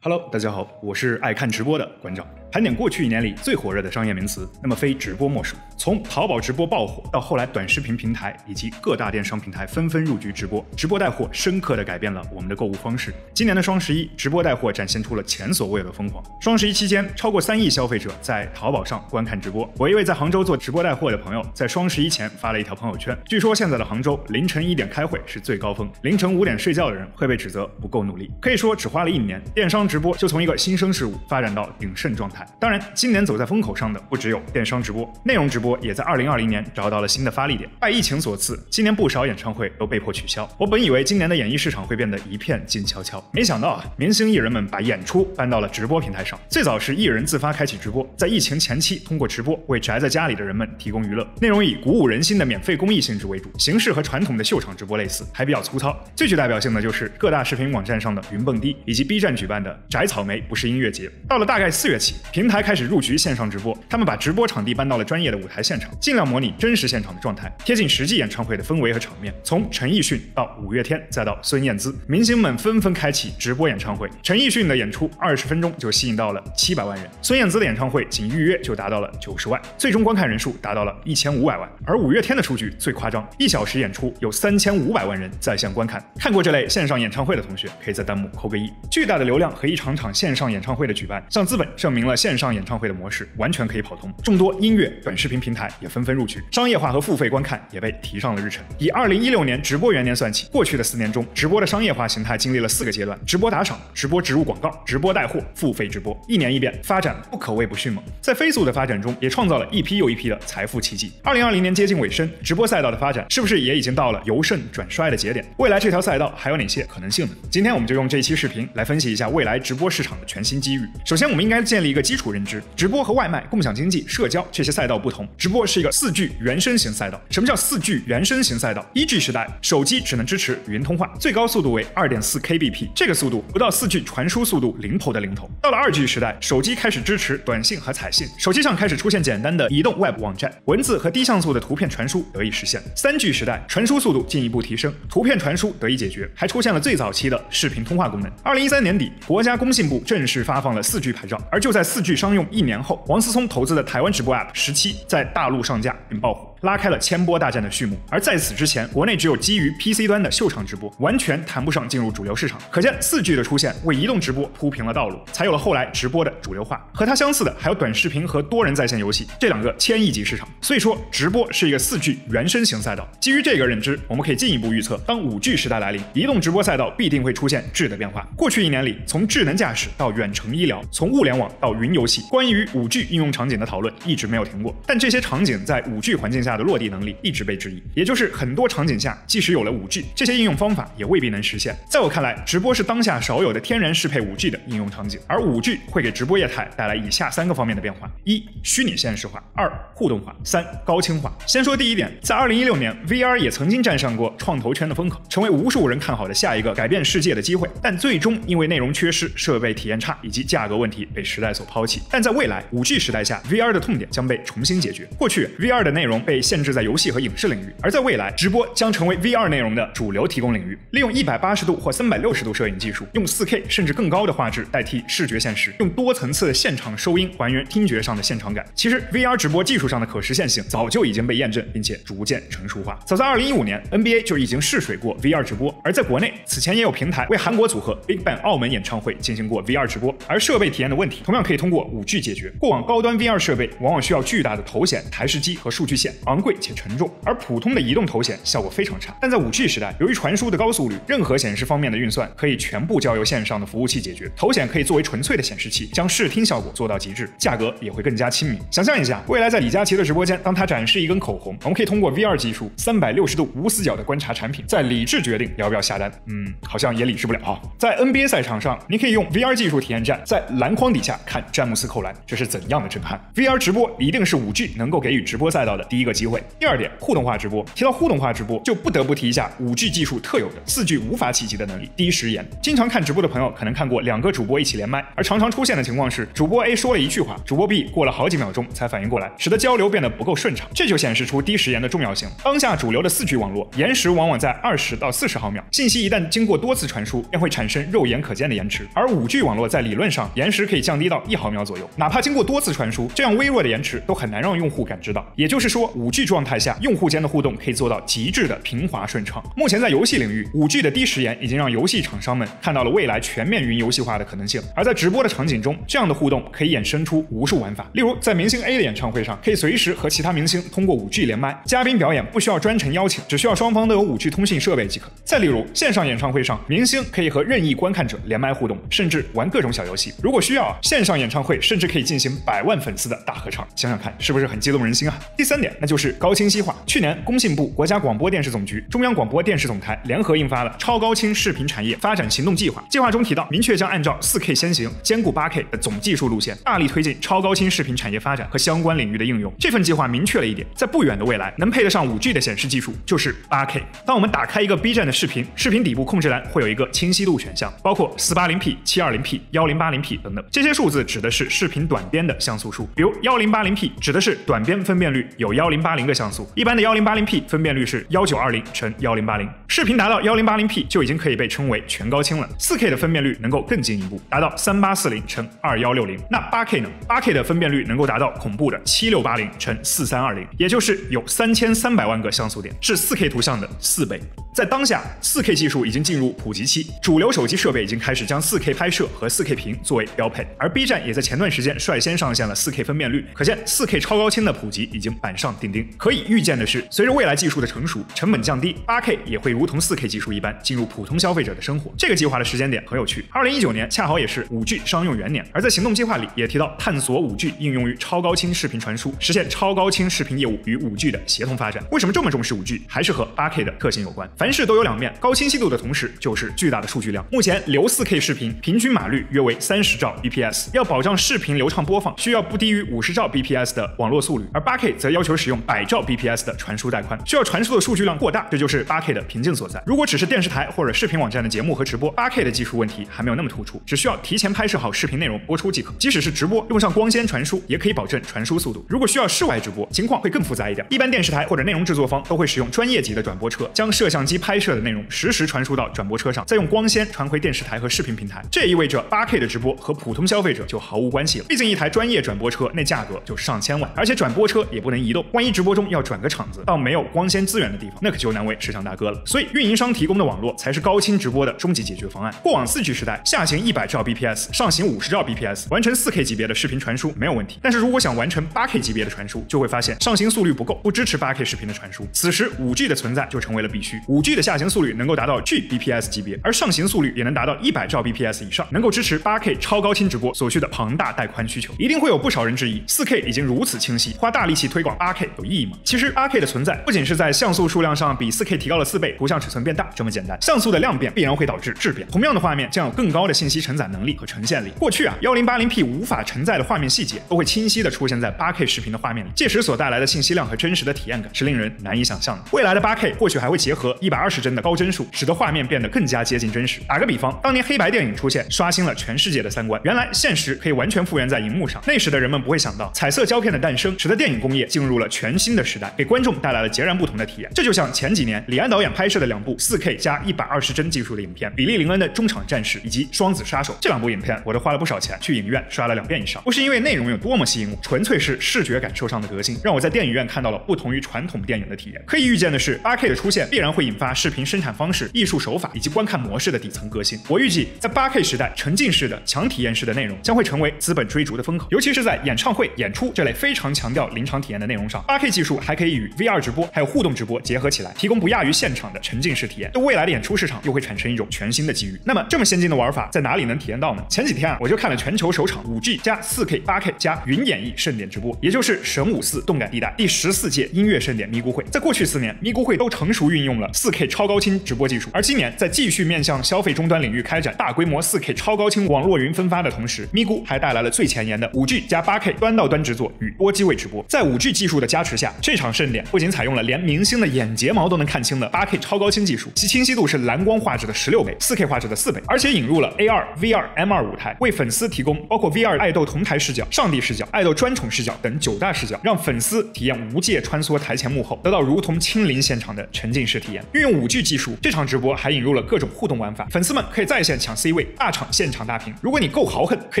Hello，大家好，我是爱看直播的馆长。盘点过去一年里最火热的商业名词，那么非直播莫属。从淘宝直播爆火，到后来短视频平台以及各大电商平台纷纷入局直播，直播带货深刻的改变了我们的购物方式。今年的双十一，直播带货展现出了前所未有的疯狂。双十一期间，超过三亿消费者在淘宝上观看直播。我一位在杭州做直播带货的朋友，在双十一前发了一条朋友圈，据说现在的杭州凌晨一点开会是最高峰，凌晨五点睡觉的人会被指责不够努力。可以说，只花了一年，电商直播就从一个新生事物发展到鼎盛状态。当然，今年走在风口上的不只有电商直播，内容直播也在二零二零年找到了新的发力点。拜疫情所赐，今年不少演唱会都被迫取消。我本以为今年的演艺市场会变得一片静悄悄，没想到啊，明星艺人们把演出搬到了直播平台上。最早是艺人自发开启直播，在疫情前期通过直播为宅在家里的人们提供娱乐，内容以鼓舞人心的免费公益性质为主，形式和传统的秀场直播类似，还比较粗糙。最具代表性的就是各大视频网站上的云蹦迪，以及 B 站举办的宅草莓不是音乐节。到了大概四月起，平台开始入局线上直播，他们把直播场地搬到了专业的舞台现场，尽量模拟真实现场的状态，贴近实际演唱会的氛围和场面。从陈奕迅到五月天，再到孙燕姿，明星们纷纷开启直播演唱会。陈奕迅的演出二十分钟就吸引到了七百万人，孙燕姿的演唱会仅预约就达到了九十万，最终观看人数达到了一千五百万。而五月天的数据最夸张，一小时演出有三千五百万人在线观看。看过这类线上演唱会的同学，可以在弹幕扣个一。巨大的流量和一场场线上演唱会的举办，向资本证明了线上演唱会的模式完全可以跑通。众多音乐短视频平台也纷纷入局，商业化和付费观看也被提上了日程。以二零一六年直播元年算起，过去的四年中，直播的商业化形态经历了四个阶段：直播打赏、直播植入广告、直播带货、付费直播，一年一变，发展不可谓不迅猛。在飞速的发展中，也创造了一批又一批的财富奇迹。二零二零年接近尾声，直播赛道的发展是不是也已经到了由盛转衰的节点？未来这条赛道还有哪些可能性呢？今天我们就用这期视频来分析一下未来直播市场的全新机遇。首先，我们应该建立一个基础认知：直播和外卖、共享经济、社交这些赛道不同，直播是一个四 G 原生型赛道。什么叫四 G 原生型赛道？一 G 时代，手机只能支持语音通话，最高速度为二点四 KBP，这个速度不到四 G 传输速度零头的零头。到了二 G 时代，手机开始支持短信和彩信，手机上开始出现简单的移动 Web 网站，文字和低像素的图片传输得以实现。三 G 时代，传输速度进一步提升，图片传输得以解决，还出现了最早期的视频通话功能。二零一三年底，国家工信部正式发放了四 G 牌照，而就在四四 G 商用一年后，王思聪投资的台湾直播 App 十七在大陆上架并爆火。拉开了千波大战的序幕，而在此之前，国内只有基于 PC 端的秀场直播，完全谈不上进入主流市场。可见四 G 的出现为移动直播铺平了道路，才有了后来直播的主流化。和它相似的还有短视频和多人在线游戏这两个千亿级市场。所以说，直播是一个四 G 原生型赛道。基于这个认知，我们可以进一步预测，当五 G 时代来临，移动直播赛道必定会出现质的变化。过去一年里，从智能驾驶到远程医疗，从物联网到云游戏，关于五 G 应用场景的讨论一直没有停过。但这些场景在五 G 环境下下的落地能力，一直被质疑，也就是很多场景下，即使有了五 G，这些应用方法也未必能实现。在我看来，直播是当下少有的天然适配五 G 的应用场景，而五 G 会给直播业态带来以下三个方面的变化：一、虚拟现实化；二、互动化；三、高清化。先说第一点，在二零一六年，VR 也曾经站上过创投圈的风口，成为无数人看好的下一个改变世界的机会，但最终因为内容缺失、设备体验差以及价格问题被时代所抛弃。但在未来五 G 时代下，VR 的痛点将被重新解决。过去 VR 的内容被限制在游戏和影视领域，而在未来，直播将成为 VR 内容的主流提供领域。利用一百八十度或三百六十度摄影技术，用四 K 甚至更高的画质代替视觉现实，用多层次的现场收音还原听觉上的现场感。其实 VR 直播技术上的可实现性早就已经被验证，并且逐渐成熟化。早在二零一五年，NBA 就已经试水过 VR 直播，而在国内，此前也有平台为韩国组合 BigBang 澳门演唱会进行过 VR 直播。而设备体验的问题，同样可以通过五 G 解决。过往高端 VR 设备往往需要巨大的头显、台式机和数据线，昂贵且沉重，而普通的移动头显效果非常差。但在五 G 时代，由于传输的高速率，任何显示方面的运算可以全部交由线上的服务器解决。头显可以作为纯粹的显示器，将视听效果做到极致，价格也会更加亲民。想象一下，未来在李佳琦的直播间，当他展示一根口红，我们可以通过 VR 技术，三百六十度无死角的观察产品，再理智决定要不要下单。嗯，好像也理智不了啊。在 NBA 赛场上，你可以用 VR 技术体验战，在篮筐底下看詹姆斯扣篮，这是怎样的震撼？VR 直播一定是五 G 能够给予直播赛道的第一个机会。第二点，互动化直播。提到互动化直播，就不得不提一下五 G 技术特有的四 G 无法企及的能力——低时延。经常看直播的朋友可能看过两个主播一起连麦，而常常出现的情况是，主播 A 说了一句话，主播 B 过了好几秒钟才反应过来，使得交流变得不够顺畅。这就显示出低时延的重要性。当下主流的四 G 网络延时往往在二十到四十毫秒，信息一旦经过多次传输，便会产生肉眼可见的延迟。而五 G 网络在理论上延时可以降低到一毫秒左右，哪怕经过多次传输，这样微弱的延迟都很难让用户感知到。也就是说，五 G 状态下，用户间的互动可以做到极致的平滑顺畅。目前在游戏领域，五 G 的低时延已经让游戏厂商们看到了未来全面云游戏化的可能性。而在直播的场景中，这样的互动可以衍生出无数玩法。例如，在明星 A 的演唱会上，可以随时和其他明星通过五 G 连麦，嘉宾表演不需要专程邀请，只需要双方都有五 G 通信设备即可。再例如，线上演唱会上，明星可以和任意观看者连麦互动，甚至玩各种小游戏。如果需要，线上演唱会甚至可以进行百万粉丝的大合唱。想想看，是不是很激动人心啊？第三点，那就是高清晰化。去年，工信部、国家广播电视总局、中央广播电视总台联合印发了《超高清视频产业发展行动计划》。计划中提到，明确将按照 4K 先行、兼顾 8K 的总技术路线，大力推进超高清视频产业发展和相关领域的应用。这份计划明确了一点，在不远的未来，能配得上 5G 的显示技术就是 8K。当我们打开一个 B 站的视频，视频底部控制栏会有一个清晰度选项，包括 480P、720P、1080P 等等。这些数字指的是视频短边的像素数，比如 1080P 指的是短边分辨率有八零个像素，一般的 1080P 分辨率是1920乘1080。视频达到 1080P 就已经可以被称为全高清了。4K 的分辨率能够更进一步，达到3840乘2160。那 8K 呢？8K 的分辨率能够达到恐怖的7680乘4320，也就是有3300万个像素点，是 4K 图像的四倍。在当下，4K 技术已经进入普及期，主流手机设备已经开始将 4K 拍摄和 4K 屏作为标配，而 B 站也在前段时间率先上线了 4K 分辨率，可见 4K 超高清的普及已经板上钉钉。可以预见的是，随着未来技术的成熟，成本降低，8K 也会如同 4K 技术一般进入普通消费者的生活。这个计划的时间点很有趣，2019年恰好也是 5G 商用元年，而在行动计划里也提到探索 5G 应用于超高清视频传输，实现超高清视频业务与 5G 的协同发展。为什么这么重视 5G？还是和 8K 的特性有关。凡事都有两面，高清晰度的同时就是巨大的数据量。目前流 4K 视频平均码率约为三十兆 bps，要保障视频流畅播放，需要不低于五十兆 bps 的网络速率，而 8K 则要求使用百兆 bps 的传输带宽，需要传输的数据量过大，这就是 8K 的瓶颈所在。如果只是电视台或者视频网站的节目和直播，8K 的技术问题还没有那么突出，只需要提前拍摄好视频内容播出即可。即使是直播用上光纤传输，也可以保证传输速度。如果需要室外直播，情况会更复杂一点。一般电视台或者内容制作方都会使用专业级的转播车，将摄像机拍摄的内容实时传输到转播车上，再用光纤传回电视台和视频平台。这意味着 8K 的直播和普通消费者就毫无关系了。毕竟一台专业转播车那价格就上千万，而且转播车也不能移动，万一一直播中要转个场子到没有光纤资源的地方，那可就难为摄像大哥了。所以运营商提供的网络才是高清直播的终极解决方案。过往 4G 时代，下行一百兆 bps，上行五十兆 bps，完成 4K 级别的视频传输没有问题。但是如果想完成 8K 级别的传输，就会发现上行速率不够，不支持 8K 视频的传输。此时 5G 的存在就成为了必须。5G 的下行速率能够达到 Gbps 级别，而上行速率也能达到一百兆 bps 以上，能够支持 8K 超高清直播所需的庞大带宽需求。一定会有不少人质疑，4K 已经如此清晰，花大力气推广 8K 有意义吗？其实 8K 的存在不仅是在像素数量上比 4K 提高了四倍，图像尺寸变大这么简单，像素的量变必然会导致质变。同样的画面将有更高的信息承载能力和呈现力。过去啊，1080P 无法承载的画面细节都会清晰的出现在 8K 视频的画面里，届时所带来的信息量和真实的体验感是令人难以想象的。未来的 8K 或许还会结合120帧的高帧数，使得画面变得更加接近真实。打个比方，当年黑白电影出现，刷新了全世界的三观。原来现实可以完全复原在荧幕上，那时的人们不会想到彩色胶片的诞生，使得电影工业进入了全全新的时代，给观众带来了截然不同的体验。这就像前几年李安导演拍摄的两部 4K 加120帧技术的影片，比利林恩的《中场战士》以及《双子杀手》这两部影片，我都花了不少钱去影院刷了两遍以上。不是因为内容有多么吸引我，纯粹是视觉感受上的革新，让我在电影院看到了不同于传统电影的体验。可以预见的是，8K 的出现必然会引发视频生产方式、艺术手法以及观看模式的底层革新。我预计，在 8K 时代，沉浸式的、强体验式的内容将会成为资本追逐的风口，尤其是在演唱会、演出这类非常强调临场体验的内容上，8K 技术还可以与 VR 直播还有互动直播结合起来，提供不亚于现场的沉浸式体验。对未来的演出市场又会产生一种全新的机遇。那么，这么先进的玩法在哪里能体验到呢？前几天啊，我就看了全球首场 5G 加 4K、8K 加云演绎盛典直播，也就是神武四动感地带第十四届音乐盛典咪咕会。在过去四年，咪咕会都成熟运用了 4K 超高清直播技术，而今年在继续面向消费终端领域开展大规模 4K 超高清网络云分发的同时，咪咕还带来了最前沿的 5G 加 8K 端到端制作与多机位直播。在 5G 技术的加持持下，这场盛典不仅采用了连明星的眼睫毛都能看清的 8K 超高清技术，其清晰度是蓝光画质的十六倍，4K 画质的四倍，而且引入了 AR、VR、MR 舞台，为粉丝提供包括 VR 爱豆同台视角、上帝视角、爱豆专宠视角等九大视角，让粉丝体验无界穿梭台前幕后，得到如同亲临现场的沉浸式体验。运用五 G 技术，这场直播还引入了各种互动玩法，粉丝们可以在线抢 C 位，大场现场大屏。如果你够豪横，可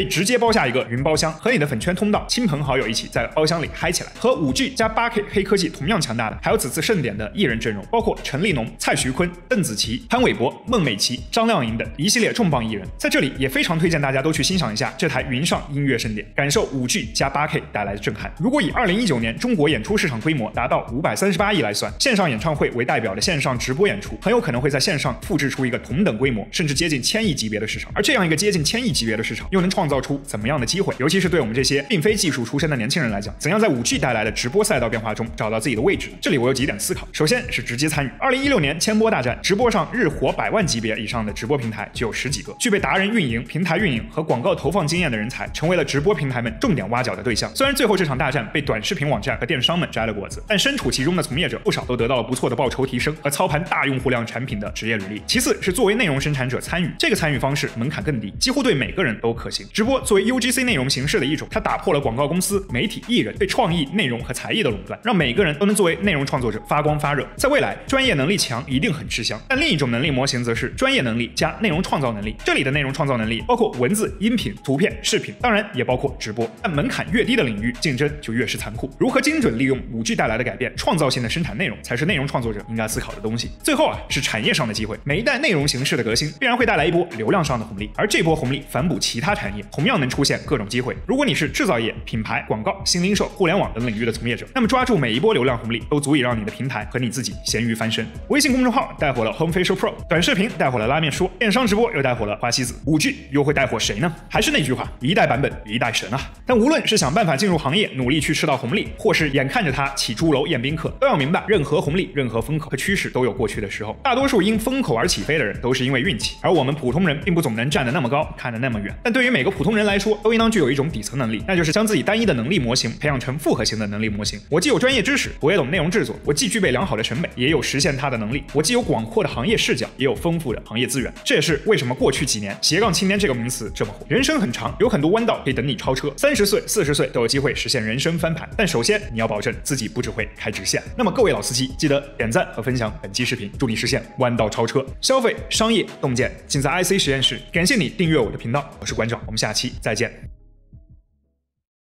以直接包下一个云包厢，和你的粉圈通道、亲朋好友一起在包厢里嗨起来。和五 G 加八 K 黑科技同样强大的，还有此次盛典的艺人阵容，包括陈立农、蔡徐坤、邓紫棋、潘玮柏、孟美岐、张靓颖等一系列重磅艺人。在这里也非常推荐大家都去欣赏一下这台云上音乐盛典，感受五 G 加八 K 带来的震撼。如果以二零一九年中国演出市场规模达到五百三十八亿来算，线上演唱会为代表的线上直播演出，很有可能会在线上复制出一个同等规模，甚至接近千亿级别的市场。而这样一个接近千亿级别的市场，又能创造出怎么样的机会？尤其是对我们这些并非技术出身的年轻人来讲，怎样在五 G 带来的直播赛道变化中找到自己的位置？这里我有几点思考。首先是直接参与。二零一六年千播大战，直播上日活百万级别以上的直播平台就有十几个，具备达人运营、平台运营和广告投放经验的人才，成为了直播平台们重点挖角的对象。虽然最后这场大战被短视频网站和电商们摘了果子，但身处其中的从业者不少都得到了不错的报酬提升和操盘大用户量产品的职业履历。其次是作为内容生产者参与，这个参与方式门槛更低，几乎对每个人都可行。直播作为 UGC 内容形式的一种，它打破了广告公司、媒体、艺人对创意、内容和才艺的垄断，让每个人都能作为内容创作者发光发热。在未来，专业能力强一定很吃香，但另一种能力模型则是专业能力加内容创造能力。这里的内容创造能力包括文字、音频、图片、视频，当然也包括直播。但门槛越低的领域，竞争就越是残酷。如何精准利用五 G 带来的改变，创造性的生产内容，才是内容创作者应该思考的东西。最后啊，是产业上的机会。每一代内容形式的革新，必然会带来一波流量上的红利，而这波红利反哺其他产业，同样能出现各种机会。如果你是制造业、品牌、广告、新零售、互联网等领域的从业者，那么抓住每一波流量红利，都足以让你的平台和你自己咸鱼翻身。微信公众号带火了 Home Facial Pro，短视频带火了拉面说，电商直播又带火了花西子，五 G 又会带火谁呢？还是那句话，一代版本一代神啊！但无论是想办法进入行业，努力去吃到红利，或是眼看着它起朱楼宴宾客，都要明白，任何红利、任何风口和趋势都有过去的时候。大多数因风口而起飞的人，都是因为运气，而我们普通人并不总能站得那么高，看得那么远。但对于每个普通人来说，都应当具有一种底层能力，那就是将自己单一的能力模型培养成复合型的能力模型。我既有专业知识，我也懂内容制作，我既具备良好的审美，也有实现它的能力。我既有广阔的行业视角，也有丰富的行业资源。这也是为什么过去几年斜杠青年这个名词这么火。人生很长，有很多弯道可以等你超车。三十岁、四十岁都有机会实现人生翻盘，但首先你要保证自己不只会开直线。那么各位老司机，记得点赞和分享本期视频，祝你实现弯道超车。消费、商业、洞见，尽在 IC 实验室。感谢你订阅我的频道，我是馆长，我们下期再见。